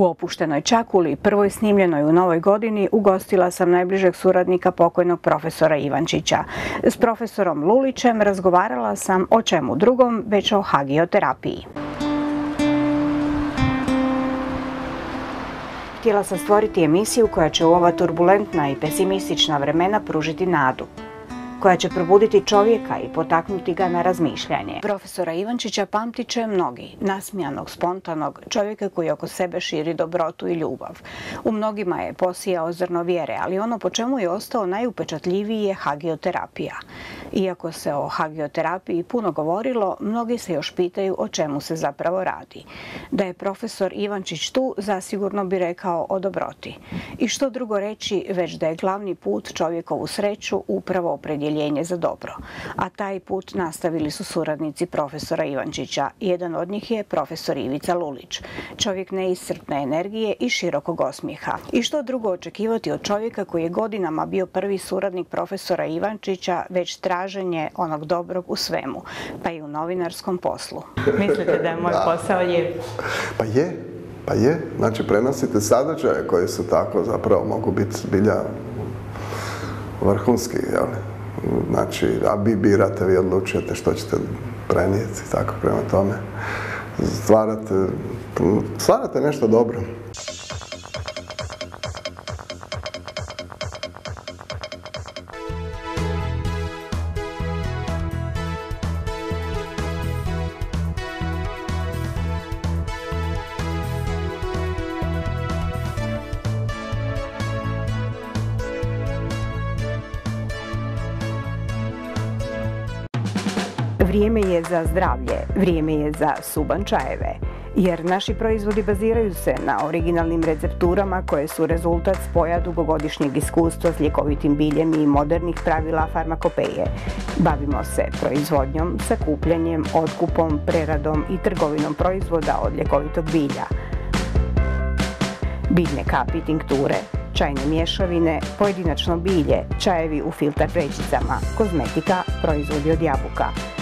U opuštenoj Čakuli, prvoj snimljenoj u novoj godini, ugostila sam najbližeg suradnika pokojnog profesora Ivančića. S profesorom Lulićem razgovarala sam o čemu drugom, već o hagioterapiji. Htjela sam stvoriti emisiju koja će u ova turbulentna i pesimistična vremena pružiti nadu koja će probuditi čovjeka i potaknuti ga na razmišljanje. Profesora Ivančića pamtiće mnogi, nasmijanog, spontanog, čovjeka koji oko sebe širi dobrotu i ljubav. U mnogima je posijao zrno vjere, ali ono po čemu je ostao najupečatljiviji je hagioterapija. Iako se o hagioterapiji puno govorilo, mnogi se još pitaju o čemu se zapravo radi. Da je profesor Ivančić tu, zasigurno bi rekao o dobroti. I što drugo reći, već da je glavni put čovjekovu sreću upravo opredjeljenje opredjeljenje za dobro. A taj put nastavili su suradnici profesora Ivančića. Jedan od njih je profesor Ivica Lulić, čovjek neiscrpne energije i širokog osmijeha. I što drugo očekivati od čovjeka koji je godinama bio prvi suradnik profesora Ivančića, već traženje onog dobrog u svemu, pa i u novinarskom poslu. Mislite da je moj posao lijep? Pa je, pa je. Znači, prenosite sadržaje koji su tako zapravo mogu biti zbilja vrhunski, jel? Znači, a vi birate, vi odlučujete što ćete prenijeti, tako prema tome. Stvarate, stvarate nešto dobro. Za zdravlje, vrijeme je za suban čajeve, jer naši proizvodi baziraju se na originalnim recepturama koje su rezultat spoja dugogodišnjeg iskustva s ljekovitim biljem i modernih pravila farmakopeje. Bavimo se proizvodnjom, sakupljanjem, otkupom, preradom i trgovinom proizvoda od ljekovitog bilja. Biljne kapi, tinkture, čajne mješavine, pojedinačno bilje, čajevi u filtar vrećicama, kozmetika, proizvodi od jabuka.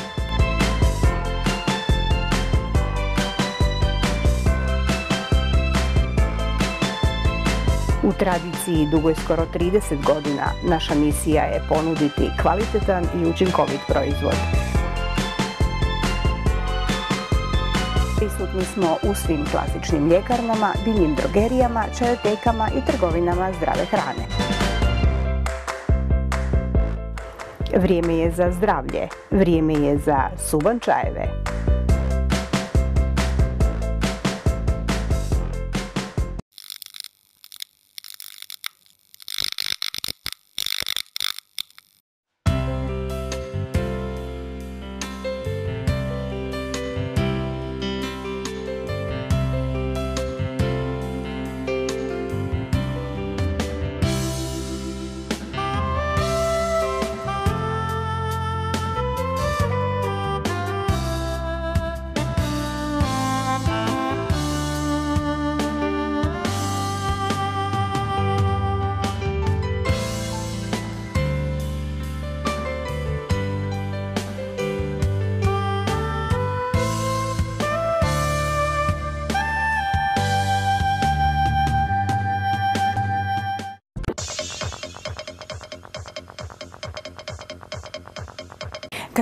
U tradiciji dugoj skoro 30 godina naša misija je ponuditi kvalitetan i učinkovit proizvod. Prisutni smo u svim klasičnim ljekarnama, biljnim drogerijama, čajotekama i trgovinama zdrave hrane. Vrijeme je za zdravlje, vrijeme je za suban čajeve.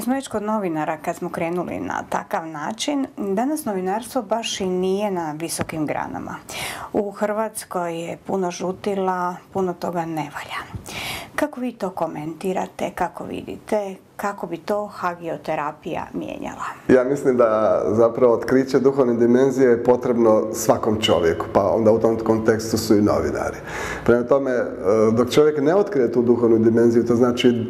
Smo već kod novinara, kad smo krenuli na takav način, danas novinarstvo baš i nije na visokim granama. U Hrvatskoj je puno žutila, puno toga ne valja. Kako vi to komentirate, kako vidite, kako bi to hagioterapija mijenjala? Ja mislim da zapravo otkriće duhovne dimenzije je potrebno svakom čovjeku, pa onda u tom kontekstu su i novinari. Prema tome, e, dok čovjek ne otkrije tu duhovnu dimenziju, to znači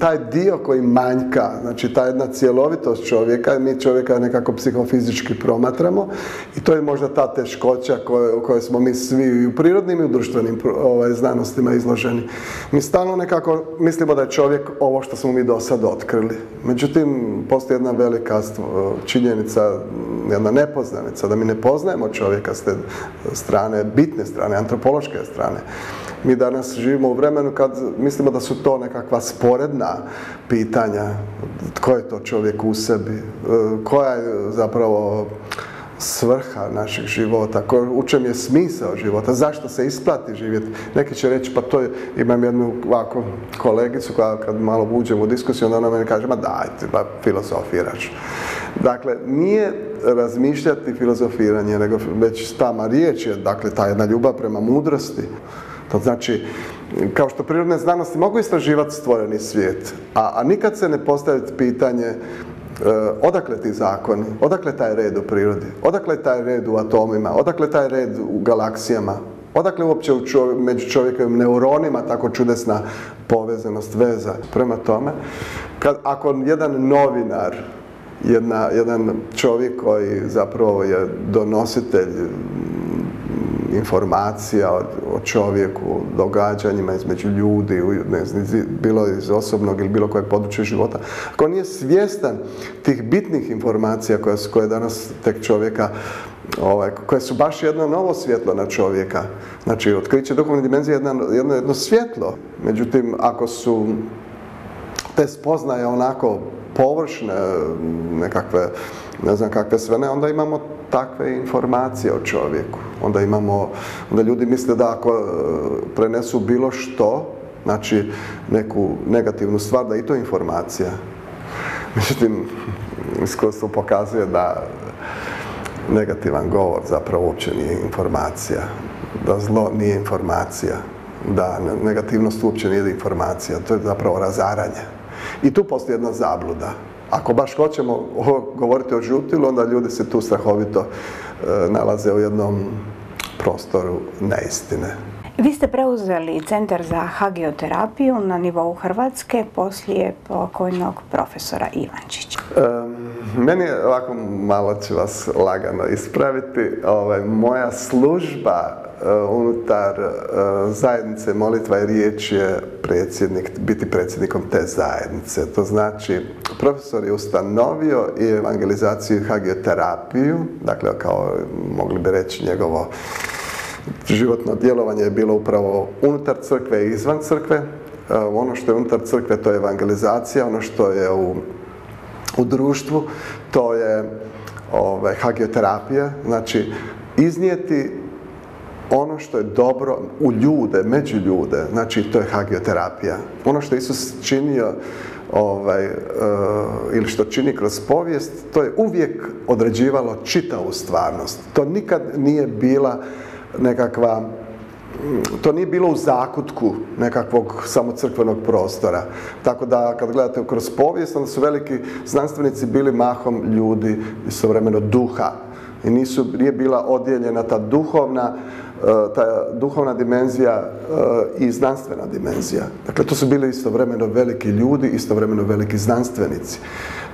taj dio koji manjka, znači ta jedna cjelovitost čovjeka, mi čovjeka nekako psihofizički promatramo i to je možda ta teškoća u kojoj smo mi svi i u prirodnim i u društvenim ovaj, znanostima izloženi. Mi stalno nekako mislimo da je čovjek ovo što smo mi do sad otkrili. Međutim, postoji jedna velika činjenica, jedna nepoznanica, da mi ne poznajemo čovjeka s te strane, bitne strane, antropološke strane. Mi danas živimo u vremenu kad mislimo da su to nekakva sporedna pitanja. Tko je to čovjek u sebi? E, koja je zapravo svrha našeg života, u čem je smisao života, zašto se isplati živjeti. Neki će reći, pa to je, imam jednu ovako kolegicu koja kad malo uđem u diskusiju, onda ona meni kaže, ma dajte, pa filozofiraš. Dakle, nije razmišljati filozofiranje, nego već tama riječ je, dakle, ta jedna ljubav prema mudrosti. To znači, kao što prirodne znanosti mogu istraživati stvoreni svijet, a, nikad se ne postaviti pitanje odakle ti zakoni, odakle taj red u prirodi, odakle taj red u atomima, odakle taj red u galaksijama, odakle uopće među čovjekovim neuronima tako čudesna povezanost, veza. Prema tome, kad, ako jedan novinar jedna, jedan čovjek koji zapravo je donositelj informacija o, o čovjeku, događanjima između ljudi, ne znam, bilo iz osobnog ili bilo kojeg područja života, ako nije svjestan tih bitnih informacija koje, koje danas tek čovjeka ovaj, koje su baš jedno novo svjetlo na čovjeka. Znači, otkriće duhovne dimenzije jedno, jedno, jedno svjetlo. Međutim, ako su te spoznaje onako površne, nekakve, ne znam kakve sve ne, onda imamo takve informacije o čovjeku. Onda imamo, onda ljudi misle da ako e, prenesu bilo što, znači neku negativnu stvar, da i to informacija. Međutim, iskustvo pokazuje da negativan govor zapravo uopće nije informacija, da zlo nije informacija, da negativnost uopće nije informacija, to je zapravo razaranje. I tu postoji jedna zabluda. Ako baš hoćemo govoriti o žutilu, onda ljudi se tu strahovito e, nalaze u jednom prostoru neistine. Vi ste preuzeli Centar za hagioterapiju na nivou Hrvatske poslije pokojnog profesora Ivančića. meni je ovako malo ću vas lagano ispraviti. Ovaj, moja služba unutar eh, zajednice molitva i riječ je predsjednik, biti predsjednikom te zajednice. To znači, profesor je ustanovio i evangelizaciju i hagioterapiju, dakle, kao mogli bi reći njegovo životno djelovanje je bilo upravo unutar crkve i izvan crkve. Eh, ono što je unutar crkve to je evangelizacija, ono što je u, u društvu to je ovaj, hagioterapija, znači iznijeti ono što je dobro u ljude, među ljude, znači to je hagioterapija. Ono što Isus činio ovaj, uh, ili što čini kroz povijest, to je uvijek određivalo čitavu stvarnost. To nikad nije bila nekakva to nije bilo u zakutku nekakvog samocrkvenog prostora. Tako da kad gledate kroz povijest, onda su veliki znanstvenici bili mahom ljudi istovremeno duha. I nisu, nije bila odijeljena ta duhovna ta duhovna dimenzija e, i znanstvena dimenzija. Dakle, to su bili istovremeno veliki ljudi, istovremeno veliki znanstvenici.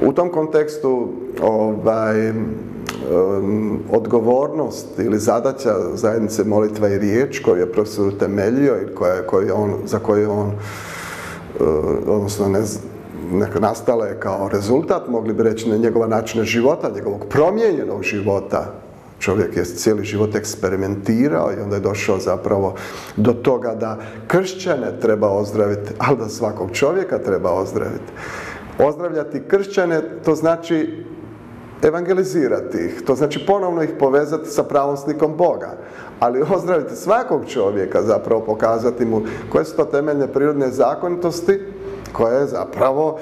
U tom kontekstu ovaj, odgovornost ili zadaća zajednice molitva i riječ koju je profesor utemeljio i koja, on, za koju on odnosno ne, neka nastala je kao rezultat, mogli bi reći, na njegova načina života, njegovog promijenjenog života, čovjek je cijeli život eksperimentirao i onda je došao zapravo do toga da kršćane treba ozdraviti, ali da svakog čovjeka treba ozdraviti. Ozdravljati kršćane, to znači evangelizirati ih, to znači ponovno ih povezati sa pravom slikom Boga. Ali ozdraviti svakog čovjeka, zapravo pokazati mu koje su to temeljne prirodne zakonitosti, koje zapravo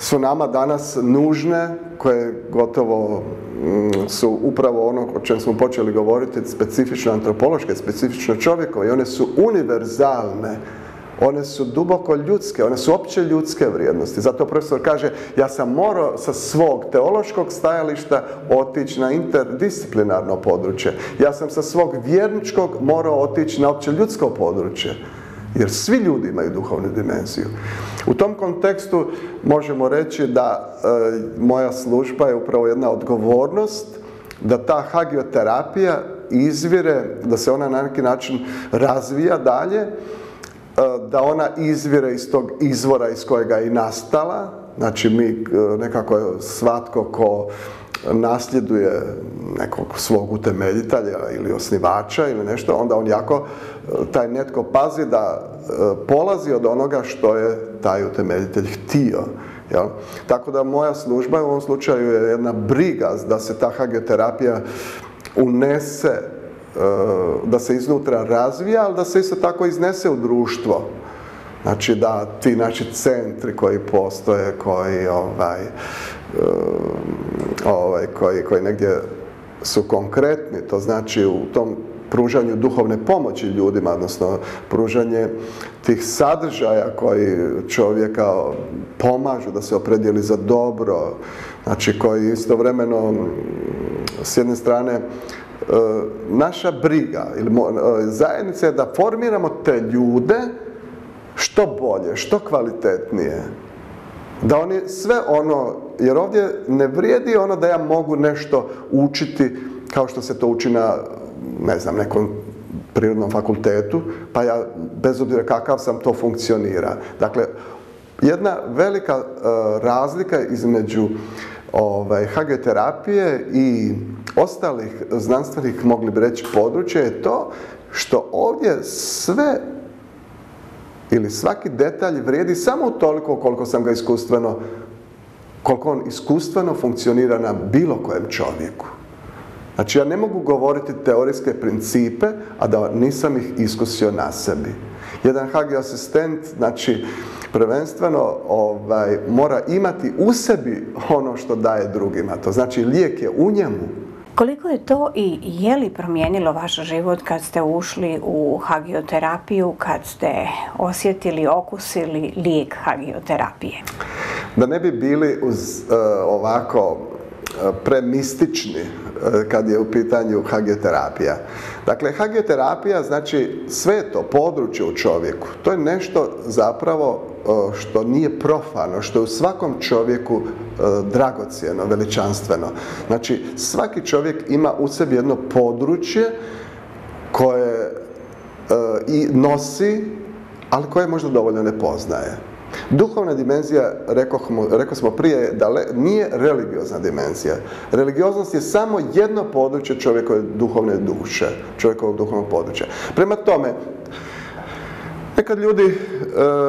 su nama danas nužne, koje gotovo mm, su upravo ono o čem smo počeli govoriti, specifično antropološke, specifično čovjekove i one su univerzalne, one su duboko ljudske, one su opće ljudske vrijednosti. Zato profesor kaže, ja sam morao sa svog teološkog stajališta otići na interdisciplinarno područje. Ja sam sa svog vjerničkog morao otići na opće ljudsko područje. Jer svi ljudi imaju duhovnu dimenziju. U tom kontekstu možemo reći da e, moja služba je upravo jedna odgovornost da ta hagioterapija izvire, da se ona na neki način razvija dalje, e, da ona izvire iz tog izvora iz kojega je i nastala. Znači mi e, nekako svatko ko nasljeduje nekog svog utemeljitelja ili osnivača ili nešto, onda on jako, taj netko pazi da e, polazi od onoga što je taj utemeljitelj htio. Jel? Tako da moja služba u ovom slučaju je jedna briga da se ta hagioterapija unese, e, da se iznutra razvija, ali da se isto tako iznese u društvo. Znači da ti naši centri koji postoje, koji ovaj, e, ovaj, koji, koji negdje su konkretni, to znači u tom pružanju duhovne pomoći ljudima, odnosno pružanje tih sadržaja koji čovjeka pomažu da se opredijeli za dobro, znači koji istovremeno s jedne strane e, naša briga ili e, zajednica je da formiramo te ljude što bolje, što kvalitetnije. Da oni sve ono, jer ovdje ne vrijedi ono da ja mogu nešto učiti kao što se to uči na, ne znam, nekom prirodnom fakultetu, pa ja, bez obzira kakav sam, to funkcionira. Dakle, jedna velika e, razlika između ovaj, hagioterapije i ostalih znanstvenih, mogli bi reći, područja je to što ovdje sve ili svaki detalj vrijedi samo toliko koliko sam ga iskustveno, koliko on iskustveno funkcionira na bilo kojem čovjeku. Znači ja ne mogu govoriti teorijske principe, a da nisam ih iskusio na sebi. Jedan HG asistent, znači, prvenstveno ovaj, mora imati u sebi ono što daje drugima. To znači lijek je u njemu. Koliko je to i je li promijenilo vaš život kad ste ušli u hagioterapiju, kad ste osjetili, okusili lijek hagioterapije? Da ne bi bili uz uh, ovako uh, premistični uh, kad je u pitanju hagioterapija. Dakle, hagioterapija znači sve to područje u čovjeku. To je nešto zapravo što nije profano, što je u svakom čovjeku dragocjeno, veličanstveno. Znači, svaki čovjek ima u sebi jedno područje koje i nosi, ali koje možda dovoljno ne poznaje. Duhovna dimenzija, rekao smo prije, da nije religiozna dimenzija. Religioznost je samo jedno područje čovjekove duhovne duše, čovjekovog duhovnog područja. Prema tome, Nekad ljudi e,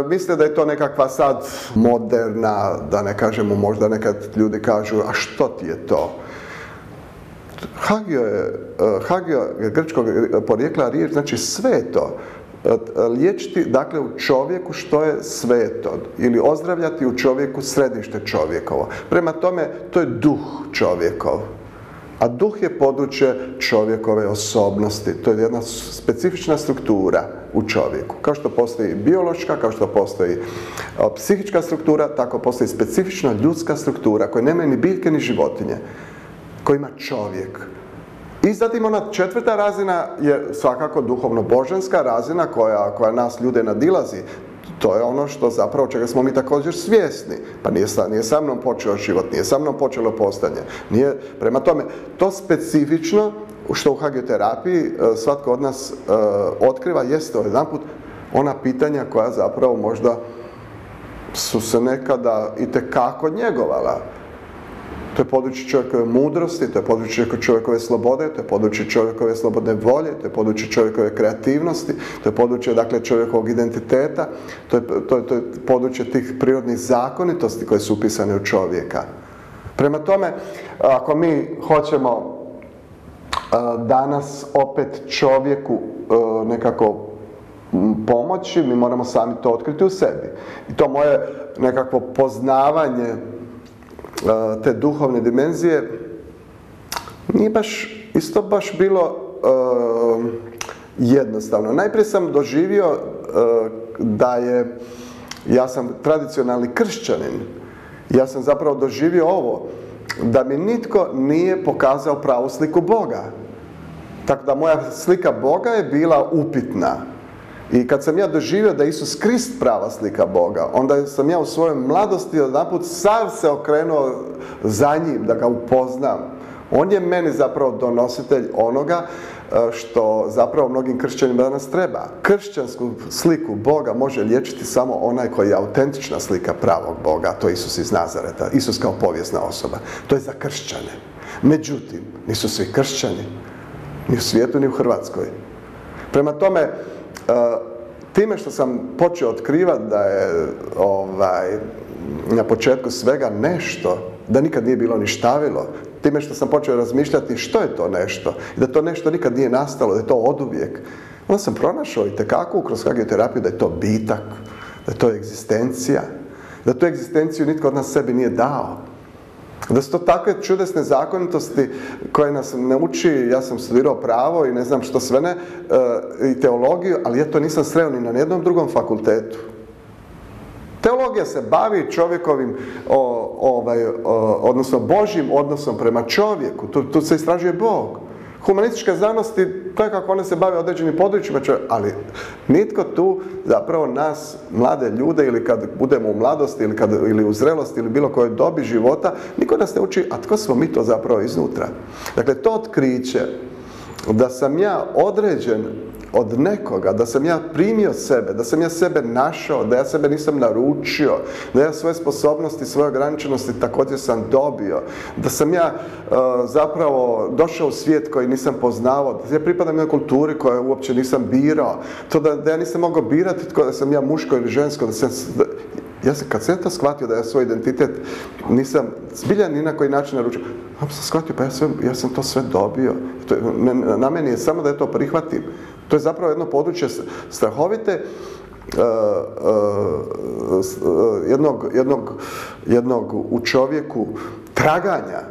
misle da je to nekakva sad moderna, da ne kažemo možda nekad ljudi kažu, a što ti je to? Hagio je, e, je grčkog porijekla riječ, znači sve to. E, liječiti, dakle, u čovjeku što je sveto ili ozdravljati u čovjeku središte čovjekovo. Prema tome, to je duh čovjekov. A duh je područje čovjekove osobnosti. To je jedna specifična struktura u čovjeku. Kao što postoji biološka, kao što postoji psihička struktura, tako postoji specifična ljudska struktura koja nema ni biljke ni životinje, koja ima čovjek. I zatim ona četvrta razina je svakako duhovno-božanska razina koja, koja nas ljude nadilazi. To je ono što zapravo čega smo mi također svjesni. Pa nije sa, nije sa mnom počeo život, nije sa mnom počelo postanje. Nije, prema tome, to specifično što u hagioterapiji e, svatko od nas uh, otkriva jeste jedan put ona pitanja koja zapravo možda su se nekada i tekako njegovala. To je područje čovjekove mudrosti, to je područje čovjekove slobode, to je područje čovjekove slobodne volje, to je područje čovjekove kreativnosti, to je područje dakle čovjekovog identiteta, to je, to je, to je područje tih prirodnih zakonitosti koje su upisane u čovjeka. Prema tome, ako mi hoćemo danas opet čovjeku nekako pomoći, mi moramo sami to otkriti u sebi. I to moje nekakvo poznavanje te duhovne dimenzije nije baš, isto baš bilo jednostavno. Najprije sam doživio da je, ja sam tradicionalni kršćanin, ja sam zapravo doživio ovo, da mi nitko nije pokazao pravu sliku Boga. Tako da moja slika Boga je bila upitna. I kad sam ja doživio da je Isus Krist prava slika Boga, onda sam ja u svojoj mladosti odnaput sav se okrenuo za njim, da ga upoznam. On je meni zapravo donositelj onoga e, što zapravo mnogim kršćanima danas treba. Kršćansku sliku Boga može liječiti samo onaj koji je autentična slika pravog Boga, to je Isus iz Nazareta, Isus kao povijesna osoba. To je za kršćane. Međutim, nisu svi kršćani, ni u svijetu, ni u Hrvatskoj. Prema tome, time što sam počeo otkrivati da je ovaj, na početku svega nešto, da nikad nije bilo ništavilo, time što sam počeo razmišljati što je to nešto i da to nešto nikad nije nastalo, da je to oduvijek, onda sam pronašao i tekako kroz hagioterapiju da je to bitak, da je to egzistencija, da tu egzistenciju nitko od nas sebi nije dao. Da su to takve čudesne zakonitosti koje nas ne uči, ja sam studirao pravo i ne znam što sve ne, e, i teologiju, ali ja to nisam sreo ni na jednom drugom fakultetu. Teologija se bavi čovjekovim, ovaj, odnosno Božjim odnosom prema čovjeku. Tu, tu se istražuje Bog. Humanističke znanosti, je kako one se bave određenim područjima, ali nitko tu zapravo nas, mlade ljude, ili kad budemo u mladosti, ili, kad, ili u zrelosti, ili bilo kojoj dobi života, niko nas ne uči, a tko smo mi to zapravo iznutra. Dakle, to otkriće da sam ja određen od nekoga, da sam ja primio sebe, da sam ja sebe našao, da ja sebe nisam naručio, da ja svoje sposobnosti, svoje ograničenosti također sam dobio, da sam ja e, zapravo došao u svijet koji nisam poznavao, da ja pripadam jednoj kulturi koju uopće nisam birao, to da, da ja nisam mogao birati tko da sam ja muško ili žensko, da sam, ja sam, kad sam to shvatio da ja svoj identitet nisam zbilja ni na koji način naručio, ja sam shvatio, pa ja, ja sam to sve dobio. To, na meni je samo da ja to prihvatim. To je zapravo jedno područje strahovite e, e, jednog, jednog, jednog u čovjeku traganja.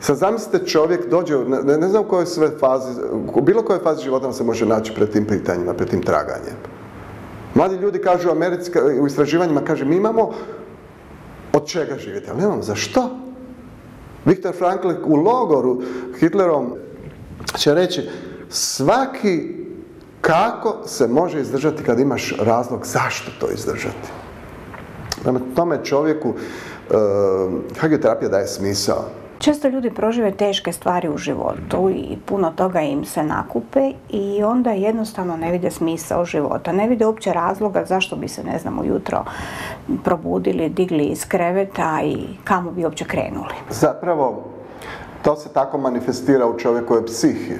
Sad zamislite čovjek dođe, ne, ne znam u kojoj sve fazi, u bilo kojoj fazi života se može naći pred tim pitanjima, pred tim traganjem. Mladi ljudi kažu u Americi, u istraživanjima kaže mi imamo od čega živjeti, ali nemamo za što. Viktor Frankl u logoru Hitlerom će reći svaki kako se može izdržati kad imaš razlog zašto to izdržati. Prema tome čovjeku e, hagioterapija daje smisao. Često ljudi prožive teške stvari u životu i puno toga im se nakupe i onda jednostavno ne vide smisao života. Ne vide uopće razloga zašto bi se, ne znam, ujutro probudili, digli iz kreveta i kamo bi uopće krenuli. Zapravo, to se tako manifestira u čovjekove psihi.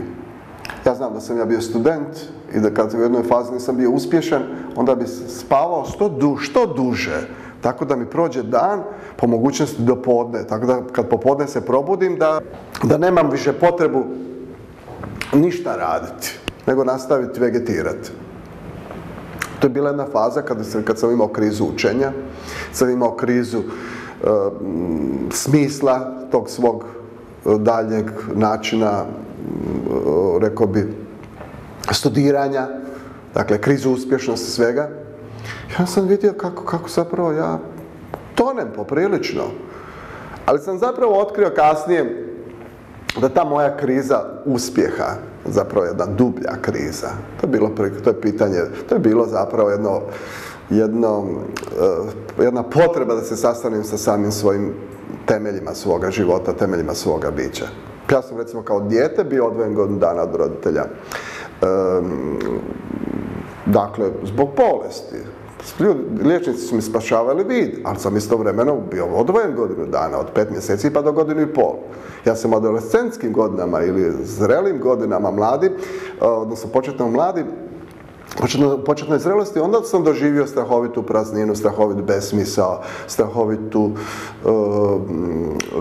Ja znam da sam ja bio student i da kad u jednoj fazi nisam bio uspješan, onda bi spavao što, du, što duže. Tako da mi prođe dan, po mogućnosti do podne. Tako da kad popodne se probudim, da, da nemam više potrebu ništa raditi, nego nastaviti vegetirati. To je bila jedna faza kad, sam, kad sam imao krizu učenja, sam imao krizu e, smisla tog svog e, daljnjeg načina rekao bi, studiranja, dakle, krizu uspješnosti svega. Ja sam vidio kako, kako zapravo ja tonem poprilično. Ali sam zapravo otkrio kasnije da ta moja kriza uspjeha, zapravo jedna dublja kriza, to je bilo, to je pitanje, to je bilo zapravo jedno, jedno, eh, jedna potreba da se sastanem sa samim svojim temeljima svoga života, temeljima svoga bića. Ja sam recimo kao dijete bio odvojen godinu dana od roditelja. dakle, zbog bolesti. Liječnici su mi spašavali vid, ali sam istovremeno bio odvojen godinu dana, od pet mjeseci pa do godinu i pol. Ja sam adolescentskim godinama ili zrelim godinama mladi, odnosno početno mladi, početno, početnoj zrelosti, onda sam doživio strahovitu prazninu, strahovit besmisao, strahovitu, e,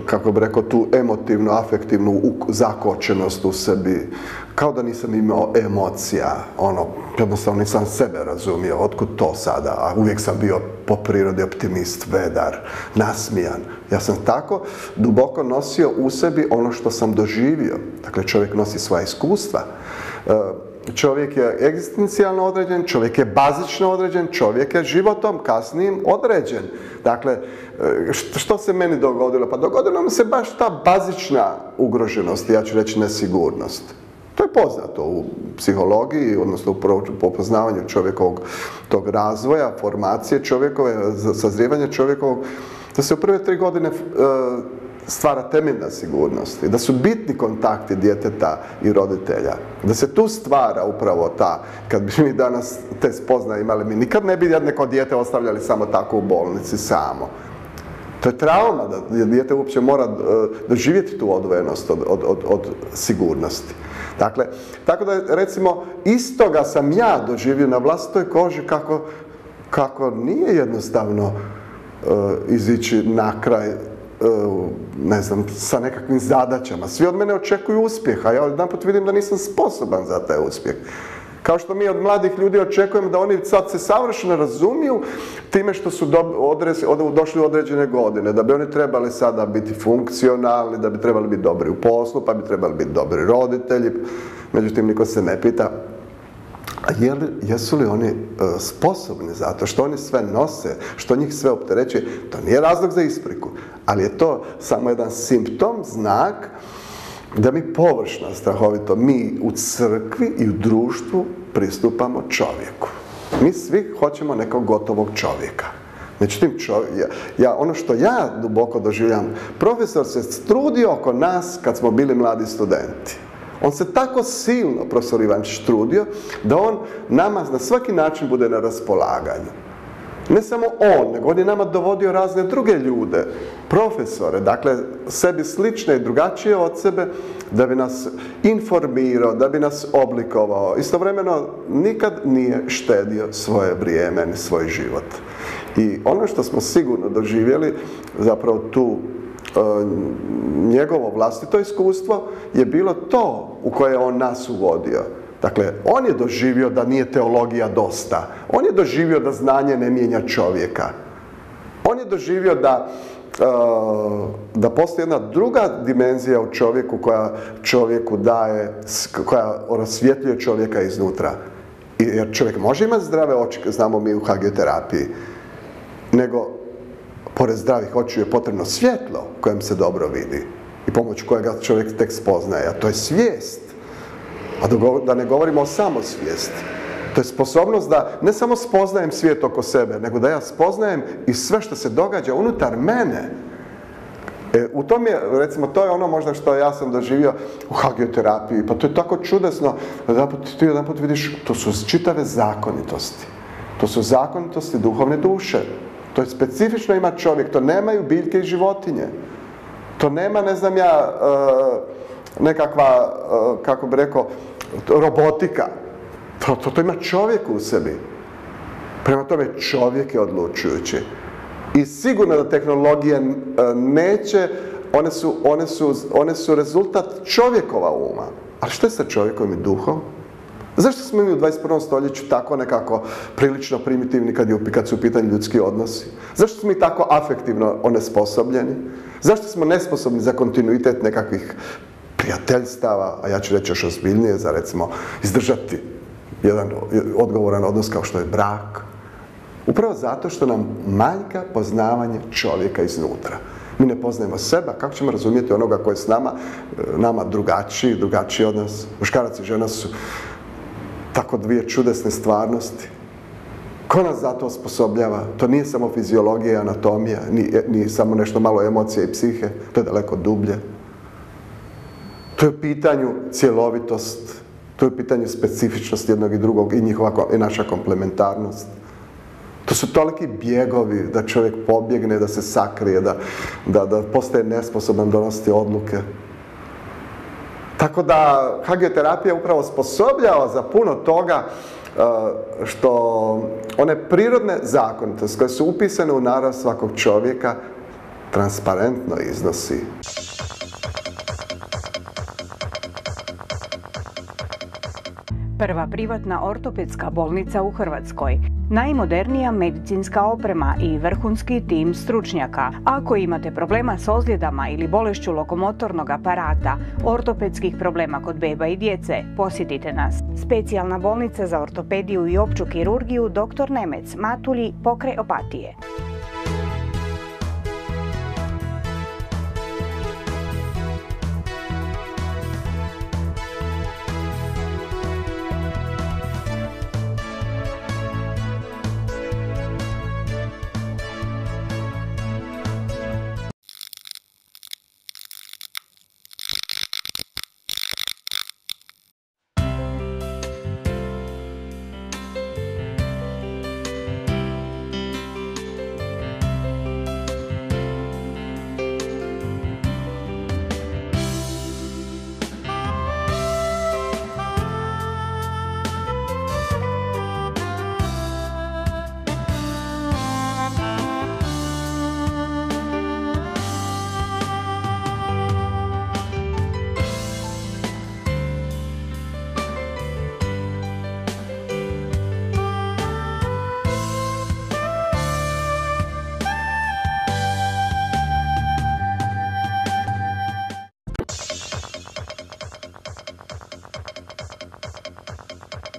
kako bi rekao, tu emotivnu, afektivnu zakočenost u sebi, kao da nisam imao emocija, ono, jednostavno nisam sebe razumio, otkud to sada, a uvijek sam bio po prirodi optimist, vedar, nasmijan. Ja sam tako duboko nosio u sebi ono što sam doživio. Dakle, čovjek nosi svoja iskustva. E, čovjek je egzistencijalno određen, čovjek je bazično određen, čovjek je životom kasnijim određen. Dakle, e, što se meni dogodilo? Pa dogodilo mi se baš ta bazična ugroženost, ja ću reći nesigurnost. To je poznato u psihologiji, odnosno u poznavanju čovjekovog tog razvoja, formacije čovjekove, sazrijevanja čovjekovog, da se u prve tri godine e, stvara temeljna sigurnost i da su bitni kontakti djeteta i roditelja. Da se tu stvara upravo ta, kad bi mi danas te spoznaje imali, mi nikad ne bi neko dijete ostavljali samo tako u bolnici samo. To je trauma da dijete uopće mora e, doživjeti tu odvojenost od, od, od, od sigurnosti. Dakle, tako da recimo istoga sam ja doživio na vlastitoj koži kako, kako nije jednostavno uh, izići na kraj ne znam, sa nekakvim zadaćama. Svi od mene očekuju uspjeha, ja jedan put vidim da nisam sposoban za taj uspjeh. Kao što mi od mladih ljudi očekujemo da oni sad se savršeno razumiju time što su došli u određene godine, da bi oni trebali sada biti funkcionalni, da bi trebali biti dobri u poslu, pa bi trebali biti dobri roditelji. Međutim, niko se ne pita a jesu li oni e, sposobni zato što oni sve nose, što njih sve opterećuje, to nije razlog za ispriku, ali je to samo jedan simptom, znak da mi površno, strahovito, mi u crkvi i u društvu pristupamo čovjeku. Mi svi hoćemo nekog gotovog čovjeka. Međutim, ja, ono što ja duboko doživljam, profesor se trudio oko nas kad smo bili mladi studenti. On se tako silno, profesor Ivančić, trudio da on nama na svaki način bude na raspolaganju. Ne samo on, nego on je nama dovodio razne druge ljude, profesore, dakle sebi slične i drugačije od sebe, da bi nas informirao, da bi nas oblikovao. Istovremeno nikad nije štedio svoje vrijeme ni svoj život. I ono što smo sigurno doživjeli, zapravo tu e, njegovo vlastito iskustvo je bilo to u koje on nas uvodio. Dakle, on je doživio da nije teologija dosta. On je doživio da znanje ne mijenja čovjeka. On je doživio da, uh, da postoji jedna druga dimenzija u čovjeku koja čovjeku daje, koja rasvjetljuje čovjeka iznutra. Jer čovjek može imati zdrave oči, znamo mi u hagioterapiji, nego pored zdravih očiju je potrebno svjetlo kojem se dobro vidi i pomoću kojega čovjek tek spoznaje, a to je svijest. A da ne govorimo o samosvijesti. To je sposobnost da ne samo spoznajem svijet oko sebe, nego da ja spoznajem i sve što se događa unutar mene. E, u tom je, recimo, to je ono možda što ja sam doživio u hagioterapiji. Pa to je tako čudesno. Ti jedan put vidiš, to su čitave zakonitosti. To su zakonitosti duhovne duše. To je specifično ima čovjek. To nemaju biljke i životinje. To nema, ne znam ja, e, nekakva, e, kako bi rekao, robotika. To, to, to ima čovjek u sebi. Prema tome čovjek je odlučujući. I sigurno da tehnologije neće, one su, one, su, one su rezultat čovjekova uma. Ali što je sa čovjekom i duhom? Zašto smo mi u 21. stoljeću tako nekako prilično primitivni kad, je, kad su u pitanju ljudski odnosi? Zašto smo mi tako afektivno onesposobljeni? Zašto smo nesposobni za kontinuitet nekakvih prijateljstava, a ja ću reći još ozbiljnije, za recimo izdržati jedan odgovoran odnos kao što je brak? Upravo zato što nam manjka poznavanje čovjeka iznutra. Mi ne poznajemo sebe, kako ćemo razumjeti onoga koji je s nama, nama drugačiji, drugačiji od nas. Muškarac i žena su tako dvije čudesne stvarnosti. Ko nas za to osposobljava? To nije samo fiziologija i anatomija, ni, samo nešto malo emocije i psihe, to je daleko dublje. To je u pitanju cjelovitost, to je u pitanju specifičnost jednog i drugog i njihova i naša komplementarnost. To su toliki bjegovi da čovjek pobjegne, da se sakrije, da, da, da postaje nesposoban donositi odluke. Tako da hagioterapija upravo sposobljava za puno toga e, što one prirodne zakonitosti koje su upisane u narav svakog čovjeka transparentno iznosi. Prva privatna ortopedska bolnica u Hrvatskoj najmodernija medicinska oprema i vrhunski tim stručnjaka. Ako imate problema s ozljedama ili bolešću lokomotornog aparata, ortopedskih problema kod beba i djece, posjetite nas. Specijalna bolnica za ortopediju i opću kirurgiju dr. Nemec Matulji pokre opatije.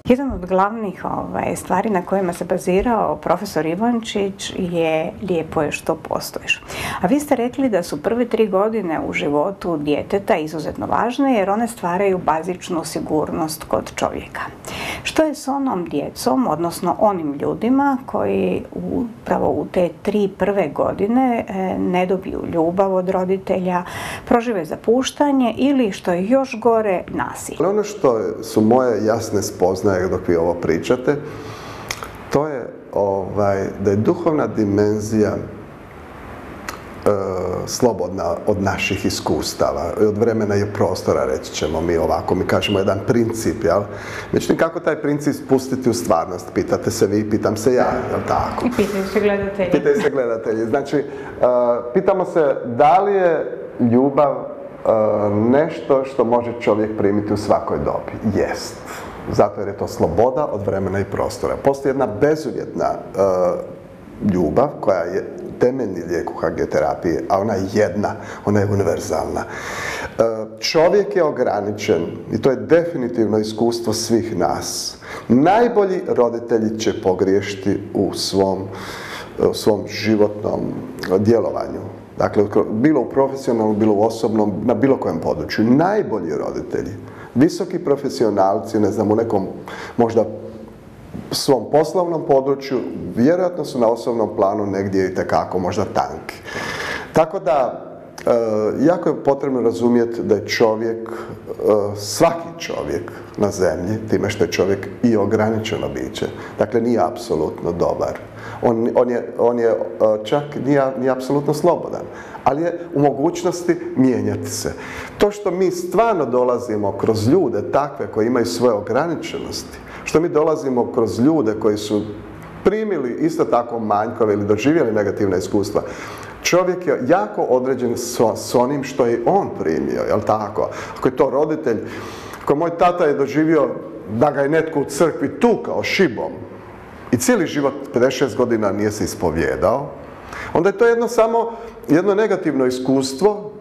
Jedan od glavnih ovaj, stvari na kojima se bazirao profesor Ivančić je lijepo je što postojiš. A vi ste rekli da su prve tri godine u životu djeteta izuzetno važne jer one stvaraju bazičnu sigurnost kod čovjeka. Što je s onom djecom, odnosno onim ljudima koji upravo u te tri prve godine e, ne dobiju ljubav od roditelja, prožive zapuštanje ili što je još gore nasilje? Ono što su moje jasne spoznaje dok vi ovo pričate, to je ovaj, da je duhovna dimenzija slobodna od naših iskustava, od vremena i prostora, reći ćemo mi ovako, mi kažemo jedan princip, jel? Međutim, kako taj princip spustiti u stvarnost? Pitate se vi, pitam se ja, jel tako? I pitaju se gledatelji. Pitaju se gledatelji. Znači, e, pitamo se da li je ljubav e, nešto što može čovjek primiti u svakoj dobi? Jest. Zato jer je to sloboda od vremena i prostora. Postoji jedna bezuvjetna ljubav koja je temeljni lijek u HG a ona je jedna, ona je univerzalna. E, čovjek je ograničen i to je definitivno iskustvo svih nas. Najbolji roditelji će pogriješiti u svom, u svom životnom djelovanju. Dakle, bilo u profesionalnom, bilo u osobnom, na bilo kojem području. Najbolji roditelji, visoki profesionalci, ne znam, u nekom možda svom poslovnom području, vjerojatno su na osobnom planu negdje i tekako možda tanki. Tako da, e, jako je potrebno razumjeti da je čovjek, e, svaki čovjek na zemlji, time što je čovjek i ograničeno biće, dakle nije apsolutno dobar. On, on, je, on je e, čak nije, nije apsolutno slobodan, ali je u mogućnosti mijenjati se. To što mi stvarno dolazimo kroz ljude takve koji imaju svoje ograničenosti, što mi dolazimo kroz ljude koji su primili isto tako manjkove ili doživjeli negativna iskustva. Čovjek je jako određen s, onim što je on primio, jel tako? Ako je to roditelj, ako moj tata je doživio da ga je netko u crkvi tukao šibom i cijeli život 56 godina nije se ispovjedao, onda je to jedno samo jedno negativno iskustvo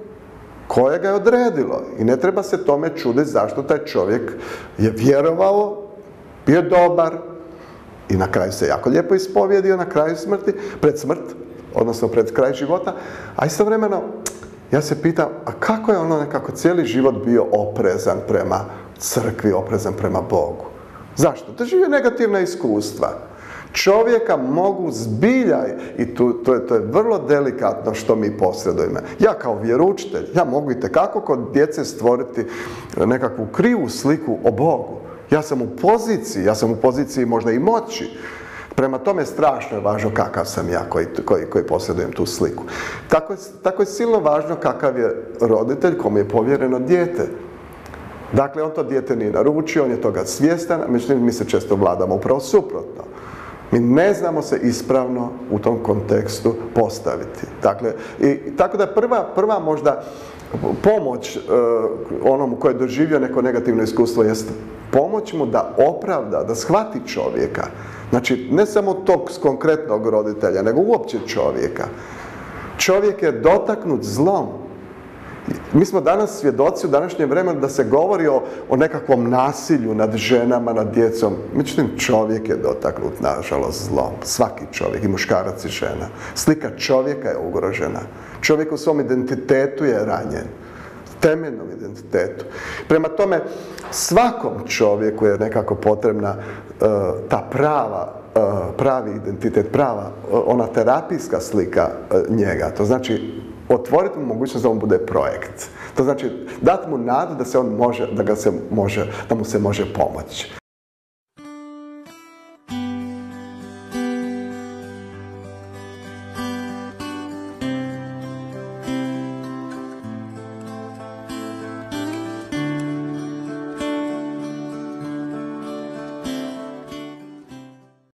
koje ga je odredilo. I ne treba se tome čuditi zašto taj čovjek je vjerovao bio dobar i na kraju se jako lijepo ispovjedio na kraju smrti, pred smrt, odnosno pred kraj života, a istovremeno ja se pitam, a kako je ono nekako cijeli život bio oprezan prema crkvi, oprezan prema Bogu? Zašto? To žive negativna iskustva. Čovjeka mogu zbilja, i tu, to, je, to je vrlo delikatno što mi posredujemo. Ja kao vjeručitelj, ja mogu i tekako kod djece stvoriti nekakvu krivu sliku o Bogu. Ja sam u poziciji, ja sam u poziciji možda i moći. Prema tome strašno je važno kakav sam ja koji, koji, koji posjedujem tu sliku. Tako je, tako je silno važno kakav je roditelj komu je povjereno dijete. Dakle, on to dijete nije naručio, on je toga svjestan, međutim mi se često vladamo upravo suprotno. Mi ne znamo se ispravno u tom kontekstu postaviti. Dakle, i, tako da prva, prva možda pomoć uh, onom koji je doživio neko negativno iskustvo jest pomoć mu da opravda, da shvati čovjeka. Znači, ne samo tog konkretnog roditelja, nego uopće čovjeka. Čovjek je dotaknut zlom. Mi smo danas svjedoci u današnjem vremenu da se govori o, o nekakvom nasilju nad ženama, nad djecom. Međutim, čovjek je dotaknut, nažalost, zlom. Svaki čovjek, i muškarac i žena. Slika čovjeka je ugrožena. Čovjek u svom identitetu je ranjen temeljnom identitetu. Prema tome, svakom čovjeku je nekako potrebna e, ta prava, e, pravi identitet, prava, e, ona terapijska slika njega. To znači, otvoriti mu mogućnost da on bude projekt. To znači, dati mu nadu da se on može, da ga se može, da mu se može pomoći.